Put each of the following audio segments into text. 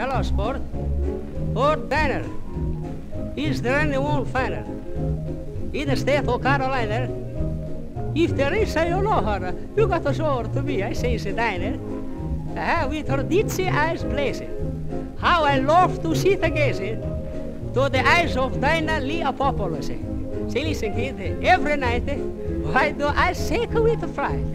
Hello, sport. Oh, Danner. Is there anyone finer? In the state of Carolina? If there is, I don't know her. You got to show her to me, I say, the diner. Uh, with her ditzy eyes blazing. How I love to see the gazing eh? to the eyes of Dinah Leopopoulos. Eh? Say, listen, kid, every night, eh? why do I shake with fright?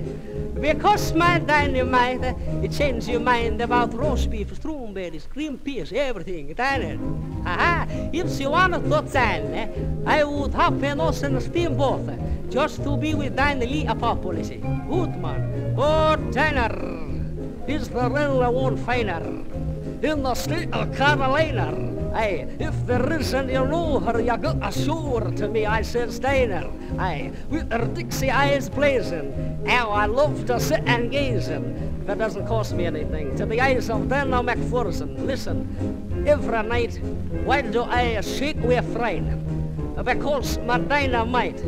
Because my dynamite, it changes your mind about roast beef, strawberries, cream peas, everything, Dinah. Aha, if you want to tell, I would have an ocean steamboat just to be with Dinah Leopopoulos. Good man. Oh, Dinah is the real one finer in the state of Carolina. If there isn't, you know her, you got ashore to me, I said, Steiner. Aye, with her Dixie eyes blazing, how I love to sit and gazing. That doesn't cost me anything. To the eyes of Dana McPherson, listen, every night, why do I shake with fright? Because my dynamite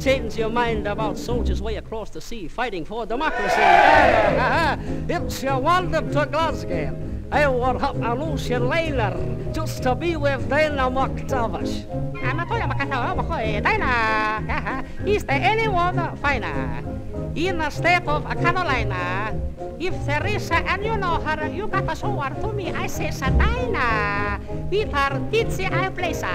change your mind about soldiers way across the sea fighting for democracy. it's your wonder to Glasgow. I have an ocean liner just to be with Dana McTavish. Anatolia McTavish, Dana. Is there anyone finer? In the state of Carolina, if there is and you know her, you got to show her to me. I say, Sadina, with her ditzy eye blazer.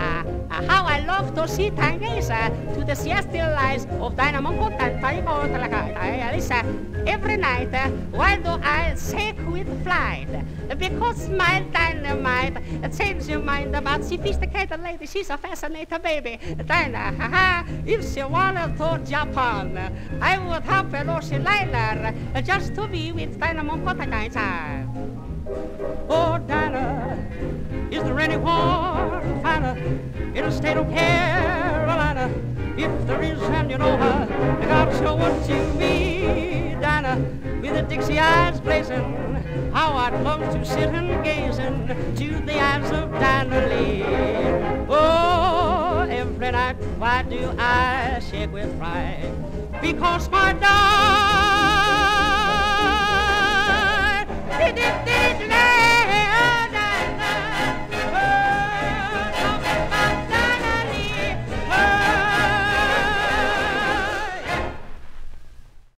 How I love to see Tangesa to the siesta lies of Listen, every night, uh, why do I shake with flight? Because my dynamite changes your mind about sophisticated lady. She's a fascinating baby. Dinah, uh, haha, if she wanted to Japan, I would have an ocean liner just to be with Dynamo Kotakaisa. Oh, Dinah, is there anyone finer in the state of Carolina? If there is, and you know her, I what you mean, Dinah, the Dixie eyes blazing. How I'd love to sit and gaze into the eyes of Dinah Lee. Oh, every night, why do I shake with pride? Because my darling